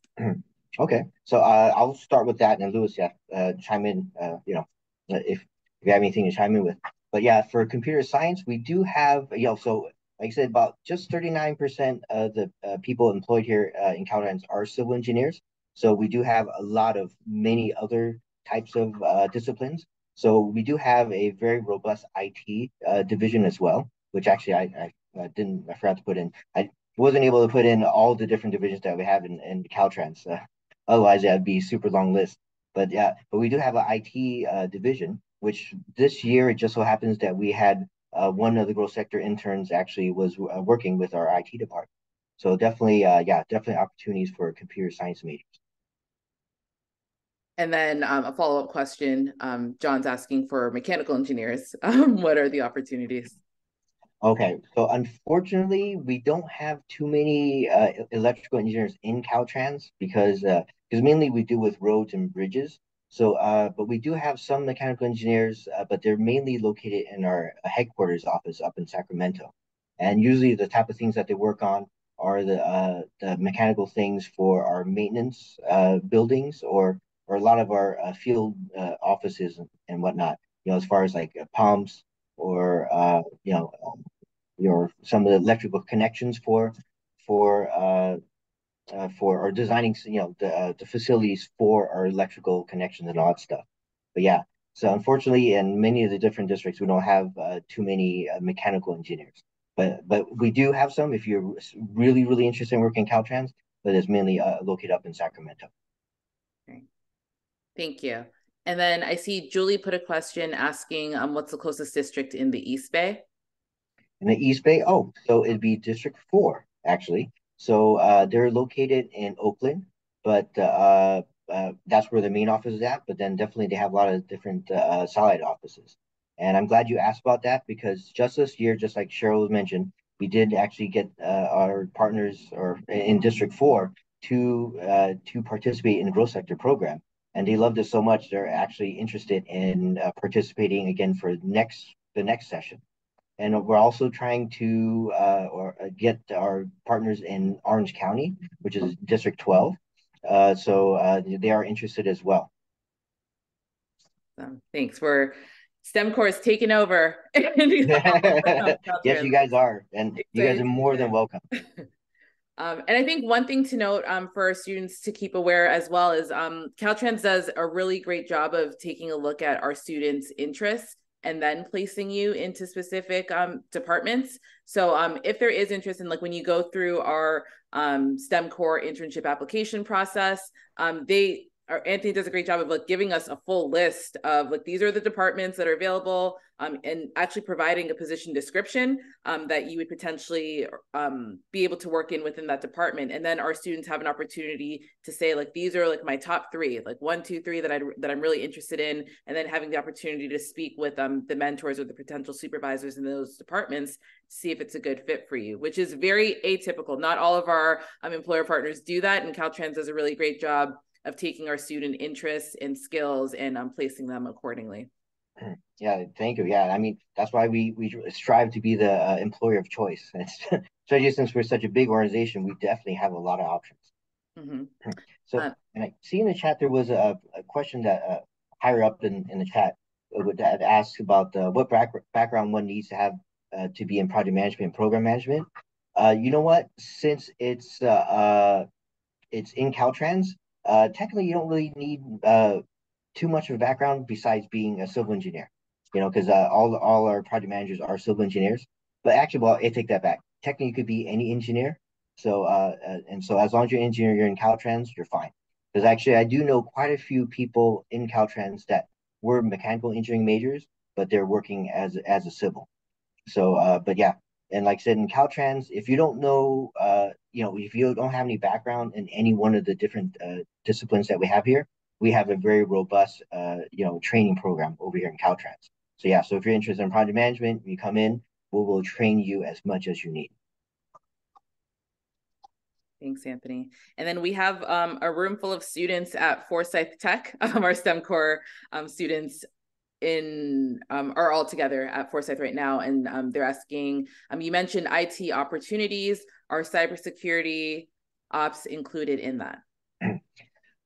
Okay, so uh, I'll start with that, and Lewis, yeah, uh, chime in. Uh, you know, if, if you have anything to chime in with. But yeah, for computer science, we do have, you know, so like I said, about just 39% of the uh, people employed here uh, in Caltrans are civil engineers. So we do have a lot of many other types of uh, disciplines. So we do have a very robust IT division as well, which actually I, I, I, didn't, I forgot to put in. I wasn't able to put in all the different divisions that we have in, in Caltrans. Uh, Otherwise, that'd be a super long list. But yeah, but we do have an IT uh, division, which this year it just so happens that we had uh, one of the growth sector interns actually was uh, working with our IT department. So definitely, uh, yeah, definitely opportunities for computer science majors. And then um, a follow up question. Um, John's asking for mechanical engineers. Um, what are the opportunities? Okay, so unfortunately, we don't have too many uh, electrical engineers in Caltrans because because uh, mainly we do with roads and bridges. So, uh, but we do have some mechanical engineers, uh, but they're mainly located in our headquarters office up in Sacramento. And usually, the type of things that they work on are the uh, the mechanical things for our maintenance uh, buildings or or a lot of our uh, field uh, offices and, and whatnot. You know, as far as like uh, pumps or uh, you know um, your some of the electrical connections for for uh, uh, for or designing you know the uh, the facilities for our electrical connections and all that stuff. But yeah, so unfortunately, in many of the different districts, we don't have uh, too many uh, mechanical engineers. But but we do have some if you're really really interested in working Caltrans. But it's mainly uh, located up in Sacramento. Thank you. And then I see Julie put a question asking, um, what's the closest district in the East Bay? In the East Bay, oh, so it'd be District 4, actually. So uh, they're located in Oakland, but uh, uh, that's where the main office is at. But then definitely they have a lot of different uh, satellite offices. And I'm glad you asked about that because just this year, just like Cheryl mentioned, we did actually get uh, our partners or in District 4 to uh, to participate in the growth sector program and they loved it so much they're actually interested in participating again for next the next session and we're also trying to uh, or uh, get our partners in Orange County, which is District 12. Uh, so uh, they are interested as well. thanks. We're STEM Core's taking over. yes, you guys are, and you guys are more than welcome. Um, and I think one thing to note um, for our students to keep aware as well is um, Caltrans does a really great job of taking a look at our students' interests and then placing you into specific um, departments. So um, if there is interest in like when you go through our um, STEM core internship application process, um, they are Anthony does a great job of like giving us a full list of like these are the departments that are available um, and actually providing a position description um, that you would potentially um, be able to work in within that department. And then our students have an opportunity to say like these are like my top three, like one, two, three that I that I'm really interested in, and then having the opportunity to speak with um, the mentors or the potential supervisors in those departments, to see if it's a good fit for you, which is very atypical. Not all of our um, employer partners do that, and Caltrans does a really great job of taking our student interests and skills and um, placing them accordingly. Yeah, thank you. Yeah, I mean that's why we we strive to be the uh, employer of choice. especially since we're such a big organization, we definitely have a lot of options. Mm-hmm. So, uh, and I see in the chat there was a, a question that uh, higher up in, in the chat would that asked about uh, what back, background one needs to have uh, to be in project management and program management. Uh, you know what? Since it's uh, uh, it's in Caltrans, uh, technically you don't really need uh, too much of a background besides being a civil engineer, you know, because uh, all all our project managers are civil engineers. But actually, well, I take that back. Technically, you could be any engineer. So, uh, uh and so as long as you're an engineer, you're in Caltrans, you're fine. Because actually, I do know quite a few people in Caltrans that were mechanical engineering majors, but they're working as as a civil. So, uh, but yeah, and like I said in Caltrans, if you don't know, uh, you know, if you don't have any background in any one of the different uh, disciplines that we have here, we have a very robust, uh, you know, training program over here in Caltrans. So yeah, so if you're interested in project management, you come in, we will train you as much as you need. Thanks, Anthony. And then we have um, a room full of students at Forsyth Tech, um, our STEM core um, students in um, are all together at Forsyth right now, and um, they're asking. Um, you mentioned IT opportunities. Are cybersecurity ops included in that?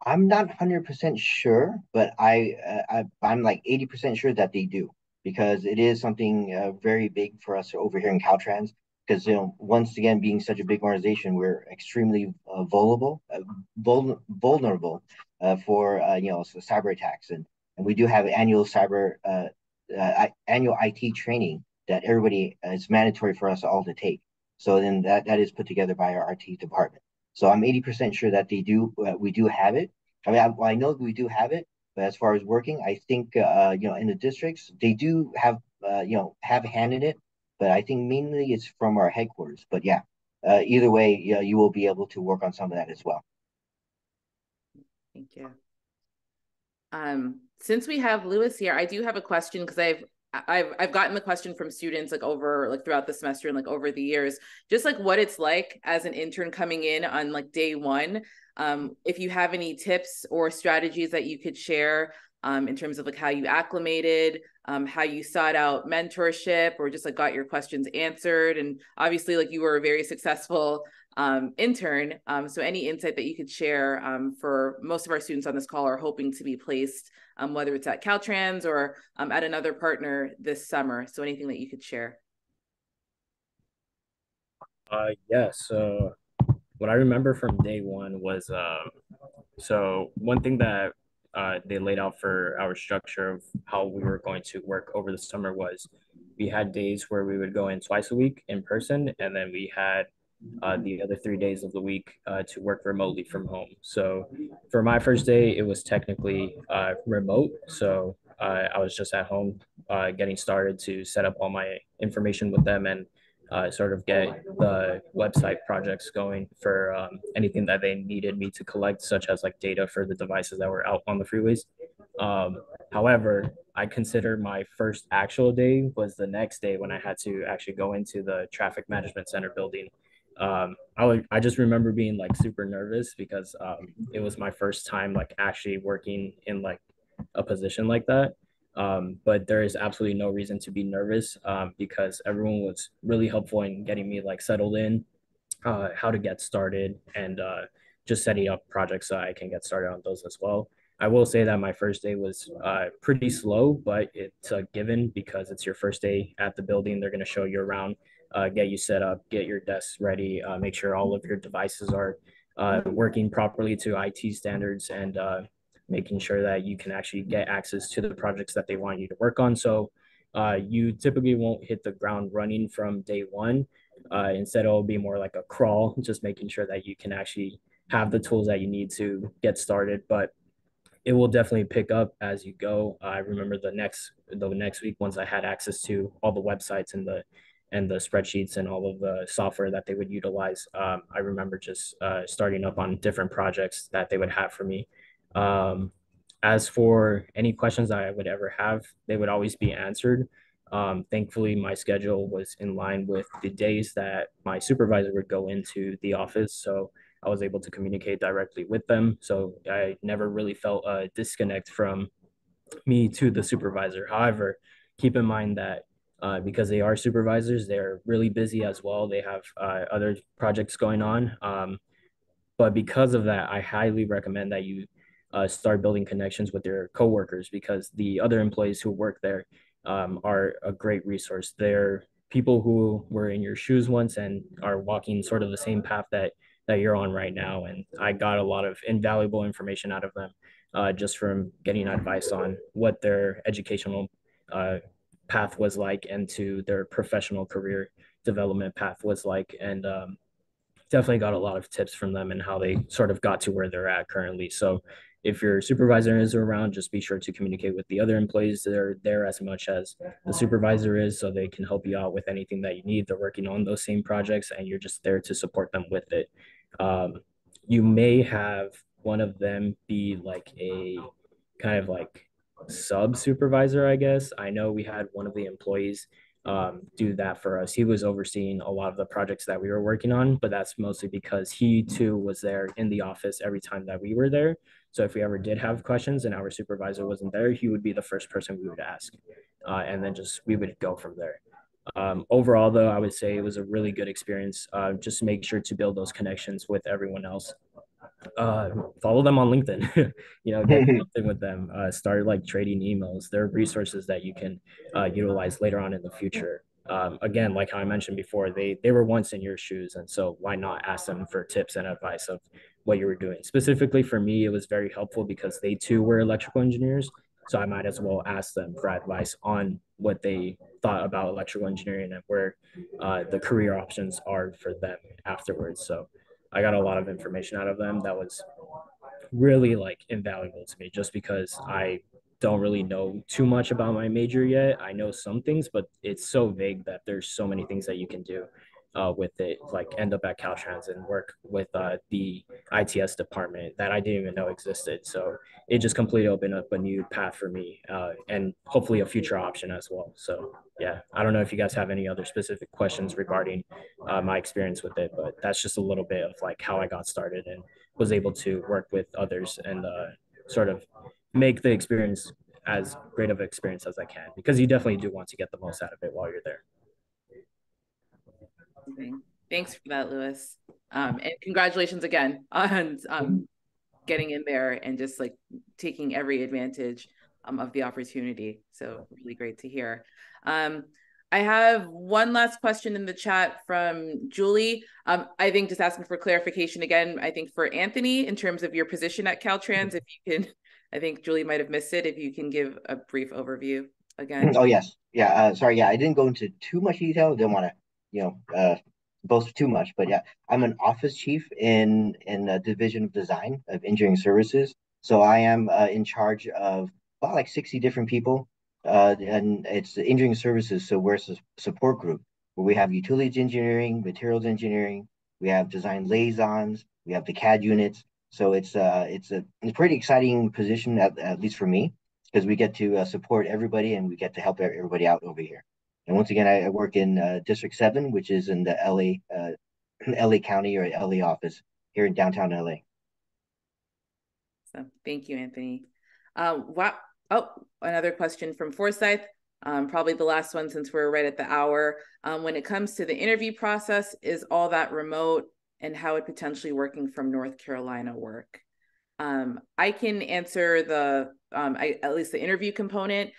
I'm not hundred percent sure, but I, uh, I am like eighty percent sure that they do because it is something uh, very big for us over here in Caltrans. Because you know, once again, being such a big organization, we're extremely uh, vulnerable, uh, vul- vulnerable uh, for uh, you know cyber attacks and and we do have annual cyber annual IT training that everybody is mandatory for us all to take. So then that that is put together by our IT department. So I'm 80% sure that they do uh, we do have it. I mean, I, well, I know we do have it, but as far as working, I think uh, you know in the districts they do have uh, you know have hand in it, but I think mainly it's from our headquarters. But yeah, uh, either way, you, know, you will be able to work on some of that as well. Thank you. Um, since we have Lewis here, I do have a question because I've I've I've gotten the question from students like over like throughout the semester and like over the years, just like what it's like as an intern coming in on like day one. Um, if you have any tips or strategies that you could share um, in terms of like how you acclimated, um, how you sought out mentorship, or just like got your questions answered, and obviously like you were a very successful um, intern. Um, so any insight that you could share um, for most of our students on this call are hoping to be placed, um, whether it's at Caltrans or um, at another partner this summer. So anything that you could share. Uh, yeah. So what I remember from day one was, um, so one thing that uh, they laid out for our structure of how we were going to work over the summer was we had days where we would go in twice a week in person, and then we had uh, the other three days of the week uh, to work remotely from home. So for my first day, it was technically uh, remote. So uh, I was just at home uh, getting started to set up all my information with them and uh, sort of get the website projects going for um, anything that they needed me to collect, such as like data for the devices that were out on the freeways. Um, however, I consider my first actual day was the next day when I had to actually go into the traffic management center building um, I would, I just remember being like super nervous because um, it was my first time like actually working in like a position like that. Um, but there is absolutely no reason to be nervous um, because everyone was really helpful in getting me like settled in, uh, how to get started, and uh, just setting up projects so I can get started on those as well. I will say that my first day was uh, pretty slow, but it's a given because it's your first day at the building. They're going to show you around uh, get you set up, get your desks ready, uh, make sure all of your devices are uh, working properly to IT standards, and uh, making sure that you can actually get access to the projects that they want you to work on. So uh, you typically won't hit the ground running from day one. Uh, instead, it'll be more like a crawl, just making sure that you can actually have the tools that you need to get started. But it will definitely pick up as you go. I remember the next the next week once I had access to all the websites and the and the spreadsheets and all of the software that they would utilize. Um, I remember just uh, starting up on different projects that they would have for me. Um, as for any questions I would ever have, they would always be answered. Um, thankfully, my schedule was in line with the days that my supervisor would go into the office. So I was able to communicate directly with them. So I never really felt a disconnect from me to the supervisor. However, keep in mind that uh, because they are supervisors. They're really busy as well. They have uh, other projects going on. Um, but because of that, I highly recommend that you uh, start building connections with your coworkers because the other employees who work there um, are a great resource. They're people who were in your shoes once and are walking sort of the same path that that you're on right now. And I got a lot of invaluable information out of them uh, just from getting advice on what their educational uh, path was like and to their professional career development path was like and um, definitely got a lot of tips from them and how they sort of got to where they're at currently so if your supervisor is around, just be sure to communicate with the other employees that are there as much as the supervisor is so they can help you out with anything that you need. They're working on those same projects and you're just there to support them with it. Um, you may have one of them be like a kind of like sub supervisor, I guess. I know we had one of the employees um, do that for us. He was overseeing a lot of the projects that we were working on, but that's mostly because he too was there in the office every time that we were there. So if we ever did have questions and our supervisor wasn't there, he would be the first person we would ask. Uh, and then just we would go from there. Um, overall, though, I would say it was a really good experience. Uh, just make sure to build those connections with everyone else uh, follow them on LinkedIn. you know, get something with them. Uh, start like trading emails. There are resources that you can uh, utilize later on in the future. Um, again, like how I mentioned before, they they were once in your shoes, and so why not ask them for tips and advice of what you were doing? Specifically for me, it was very helpful because they too were electrical engineers, so I might as well ask them for advice on what they thought about electrical engineering and where uh, the career options are for them afterwards. So I got a lot of information out of them that was really like invaluable to me just because I don't really know too much about my major yet. I know some things, but it's so vague that there's so many things that you can do uh, with it, like end up at Caltrans and work with uh, the ITS department that I didn't even know existed. So it just completely opened up a new path for me uh, and hopefully a future option as well. So yeah, I don't know if you guys have any other specific questions regarding uh, my experience with it, but that's just a little bit of like how I got started and was able to work with others and uh, sort of make the experience as great of an experience as I can because you definitely do want to get the most out of it while you're there. Thanks for that, Lewis. Um, and congratulations again on um, getting in there and just like taking every advantage um, of the opportunity. So really great to hear. Um, I have one last question in the chat from Julie. Um, I think just asking for clarification again, I think for Anthony, in terms of your position at Caltrans, if you can, I think Julie might have missed it, if you can give a brief overview again. Oh, yes. Yeah, uh, sorry. Yeah, I didn't go into too much detail. Didn't want to, you know, uh, boast too much, but yeah, I'm an office chief in in the division of design of engineering services. So I am uh, in charge of about like 60 different people, uh, and it's the engineering services. So we're a support group where we have utilities engineering, materials engineering, we have design liaisons, we have the CAD units. So it's uh it's a, it's a pretty exciting position at, at least for me because we get to uh, support everybody and we get to help everybody out over here. And once again, I, work in uh, District 7, which is in the LA, uh, LA County or LA office here in downtown LA. So thank you, Anthony. Uh, wow. Oh, another question from Forsyth. Um, probably the last one since we're right at the hour. Um, when it comes to the interview process, is all that remote and how would potentially working from North Carolina work? Um, I can answer the, um, I, at least the interview component.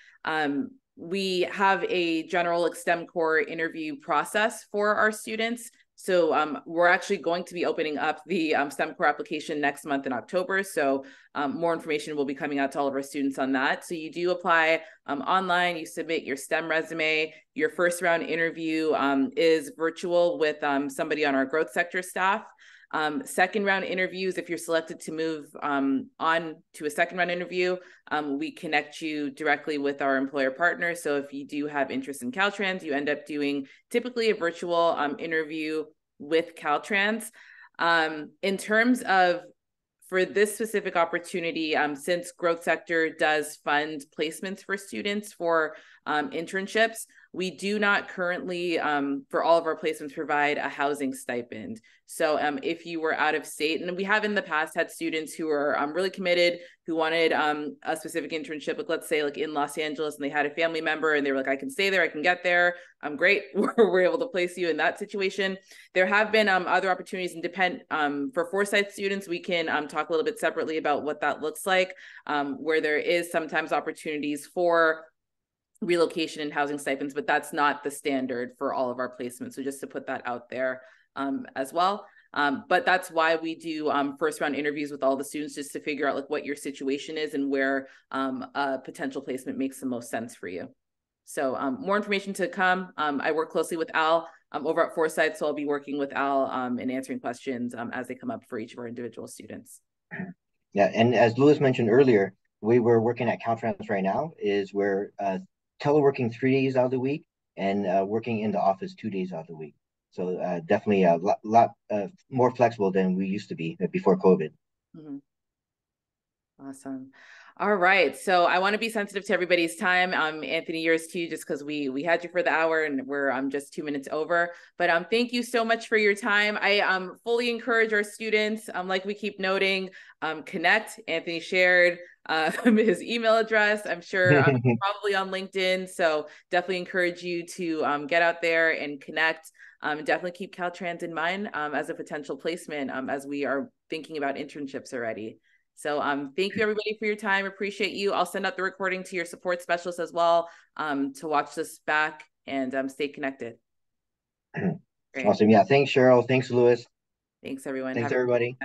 We have a general STEM core interview process for our students. So um, we're actually going to be opening up the um, STEM core application next month in October. So um, more information will be coming out to all of our students on that. So you do apply um, online, you submit your STEM resume. Your first round interview um, is virtual with um, somebody on our growth sector staff. Um, second round interviews, if you're selected to move um, on to a second round interview, um, we connect you directly with our employer partner. So if you do have interest in Caltrans, you end up doing typically a virtual um, interview with Caltrans. Um, in terms of for this specific opportunity, um, since growth sector does fund placements for students for internships, we do not currently, um, for all of our placements, provide a housing stipend. So um, if you were out of state, and we have in the past had students who are um, really committed, who wanted um, a specific internship, like let's say like in Los Angeles, and they had a family member, and they were like, I can stay there, I can get there. I'm great. we're, able to place you in that situation. There have been um, other opportunities, and depend um, for Forsyth students, we can talk a little bit separately about what that looks like, where there is sometimes opportunities for relocation and housing stipends, but that's not the standard for all of our placements. So just to put that out there um, as well. Um, but that's why we do um, first round interviews with all the students just to figure out like what your situation is and where um, a potential placement makes the most sense for you. So um, more information to come. Um, I work closely with Al over at Forsyth, so I'll be working with Al and answering questions as they come up for each of our individual students. Yeah, and as Lewis mentioned earlier, we were working at Caltrans right now is we're uh, teleworking three days out of the week and uh, working in the office two days out of the week. So uh, definitely a lot, lot uh, more flexible than we used to be before COVID. Mhm. Awesome. All right. So I want to be sensitive to everybody's time. Um, Anthony, yours too, just because we we had you for the hour and we're um just two minutes over. But um, thank you so much for your time. I um fully encourage our students, um, like we keep noting, um, connect. Anthony shared uh, his email address. I'm sure um, probably on LinkedIn. So definitely encourage you to um, get out there and connect. Um, definitely keep Caltrans in mind um, as a potential placement um, as we are thinking about internships already. So um, thank you everybody for your time. Appreciate you. I'll send out the recording to your support specialist as well um, to watch this back and um, stay connected. Great. Awesome. Yeah. Thanks, Cheryl. Thanks, Lewis. Thanks everyone. Thanks, Have everybody.